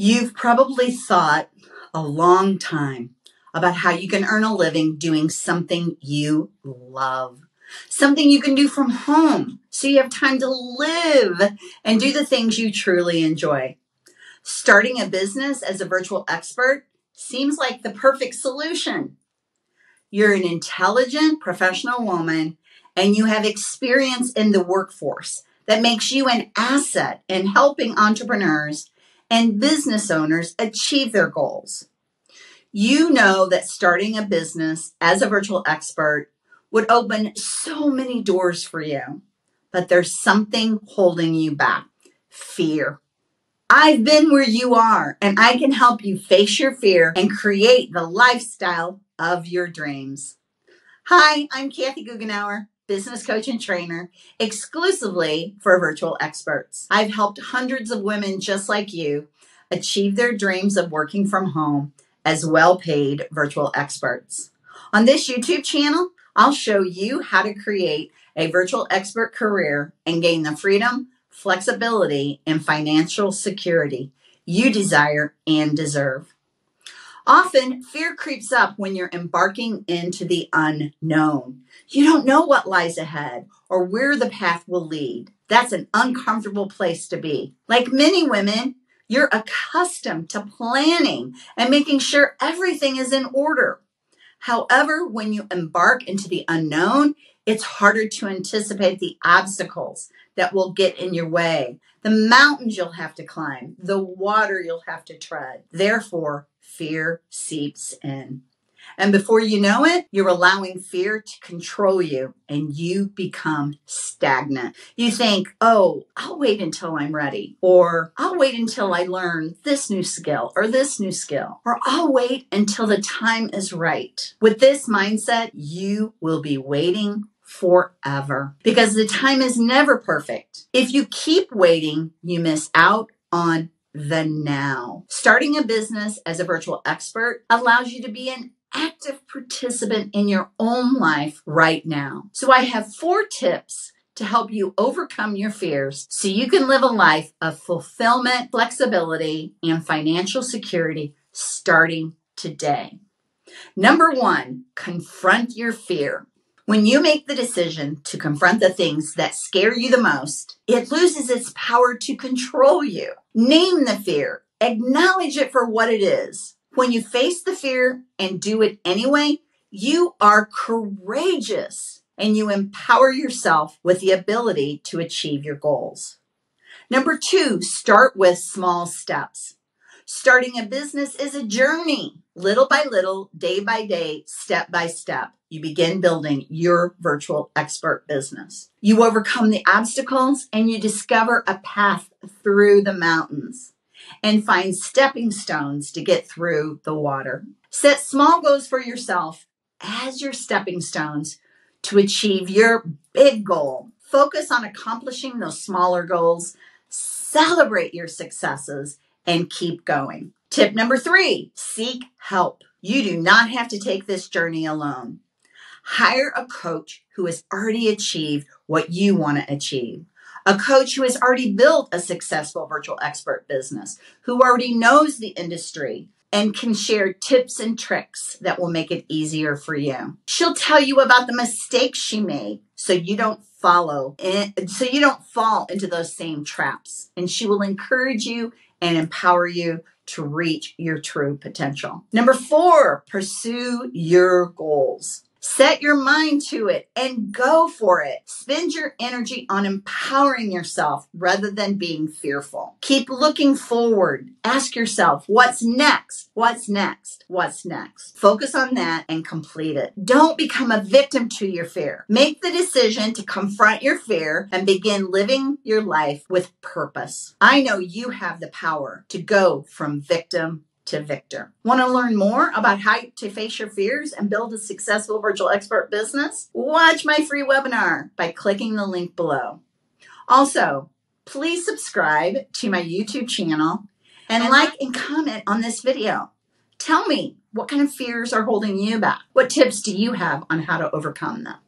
You've probably thought a long time about how you can earn a living doing something you love, something you can do from home so you have time to live and do the things you truly enjoy. Starting a business as a virtual expert seems like the perfect solution. You're an intelligent professional woman and you have experience in the workforce that makes you an asset in helping entrepreneurs and business owners achieve their goals. You know that starting a business as a virtual expert would open so many doors for you, but there's something holding you back fear. I've been where you are, and I can help you face your fear and create the lifestyle of your dreams. Hi, I'm Kathy Goughenour, business coach and trainer exclusively for virtual experts. I've helped hundreds of women just like you achieve their dreams of working from home as well paid virtual experts. On this YouTube channel, I'll show you how to create a virtual expert career and gain the freedom, flexibility, and financial security you desire and deserve. Often, fear creeps up when you're embarking into the unknown. You don't know what lies ahead or where the path will lead. That's an uncomfortable place to be. Like many women, you're accustomed to planning and making sure everything is in order. However, when you embark into the unknown, it's harder to anticipate the obstacles that will get in your way, the mountains you'll have to climb, the water you'll have to tread. Therefore, fear seeps in. And before you know it, you're allowing fear to control you and you become stagnant. You think, oh, I'll wait until I'm ready, or I'll wait until I learn this new skill or this new skill, or I'll wait until the time is right. With this mindset, you will be waiting forever because the time is never perfect. If you keep waiting, you miss out on the now. Starting a business as a virtual expert allows you to be an active participant in your own life right now. So I have four tips to help you overcome your fears so you can live a life of fulfillment, flexibility, and financial security starting today. Number one, confront your fear. When you make the decision to confront the things that scare you the most, it loses its power to control you. Name the fear, acknowledge it for what it is, when you face the fear and do it anyway, you are courageous and you empower yourself with the ability to achieve your goals. Number two, start with small steps. Starting a business is a journey. Little by little, day by day, step by step, you begin building your virtual expert business. You overcome the obstacles and you discover a path through the mountains and find stepping stones to get through the water. Set small goals for yourself as your stepping stones to achieve your big goal. Focus on accomplishing those smaller goals, celebrate your successes, and keep going. Tip number three seek help. You do not have to take this journey alone. Hire a coach who has already achieved what you want to achieve a coach who has already built a successful virtual expert business, who already knows the industry and can share tips and tricks that will make it easier for you. She'll tell you about the mistakes she made so you don't follow in, so you don't fall into those same traps and she will encourage you and empower you to reach your true potential. Number 4, pursue your goals. Set your mind to it and go for it. Spend your energy on empowering yourself rather than being fearful. Keep looking forward. Ask yourself, what's next? What's next? What's next? Focus on that and complete it. Don't become a victim to your fear. Make the decision to confront your fear and begin living your life with purpose. I know you have the power to go from victim to Victor. Want to learn more about how to face your fears and build a successful virtual expert business? Watch my free webinar by clicking the link below. Also, please subscribe to my YouTube channel and like and comment on this video. Tell me what kind of fears are holding you back? What tips do you have on how to overcome them?